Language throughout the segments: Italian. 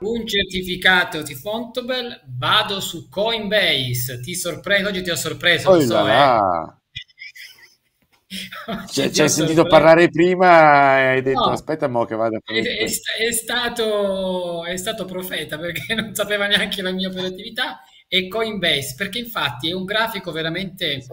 Un certificato di Fontobel, vado su Coinbase, ti sorprendo, oggi ti ho sorpreso, Oh lo so, là eh. Cioè, ci hai sentito parlare prima e hai detto No, aspetta mo che vado a è, è è stato, è stato profeta perché non sapeva neanche la mia operatività e Coinbase, perché infatti è un grafico veramente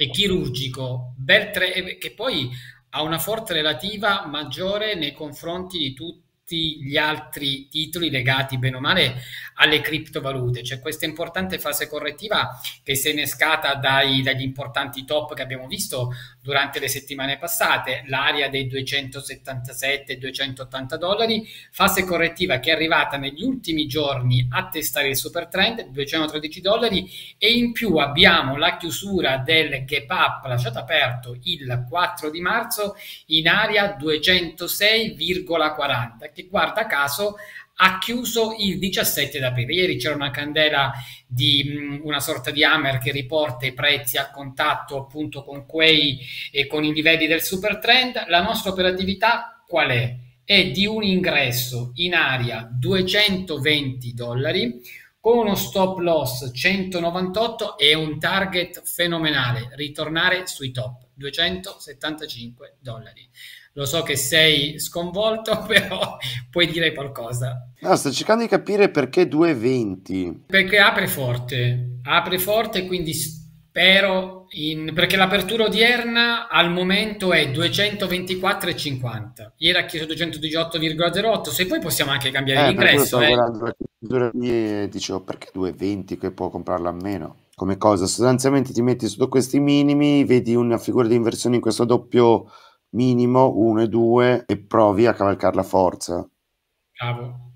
Eh, chirurgico, bel tre- eh, che poi ha una forte relativa maggiore nei confronti di tutti gli altri titoli legati bene o male alle criptovalute. C'è questa importante fase correttiva che si è innescata dai- dagli importanti top che abbiamo visto durante le settimane passate, l'area dei 277-280 dollari, fase correttiva che è arrivata negli ultimi giorni a testare il super trend, 213 dollari, e in più abbiamo la chiusura del gap up lasciato aperto il 4 di marzo in area 206,40, che guarda caso ha chiuso il 17 d'aprile. Ieri c'era una candela di una sorta di hammer che riporta i prezzi a contatto appunto con quei e con i livelli del super trend. La nostra operatività qual è? È di un ingresso in area 220 dollari con uno stop loss 198 e un target fenomenale, ritornare sui top 275 dollari. Lo so che sei sconvolto, però puoi dire qualcosa. No, sto cercando di capire perché 2,20. Perché apre forte, apre forte, quindi spero in... perché l'apertura odierna al momento è 224,50. Ieri ha chiesto 218,08. Se poi possiamo anche cambiare Eh, l'ingresso, eh. Guardando la chiusura lì e dicevo perché 2,20 che può comprarla a meno? Come cosa? Sostanzialmente ti metti sotto questi minimi, vedi una figura di inversione in questo doppio minimo 1 e 2 e provi a cavalcare la forza. Bravo.